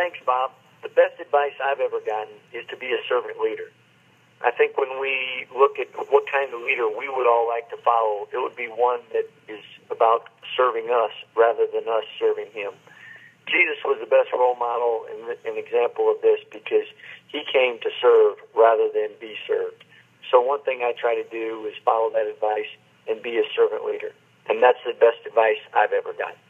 Thanks, Bob. The best advice I've ever gotten is to be a servant leader. I think when we look at what kind of leader we would all like to follow, it would be one that is about serving us rather than us serving him. Jesus was the best role model and an example of this because he came to serve rather than be served. So one thing I try to do is follow that advice and be a servant leader. And that's the best advice I've ever gotten.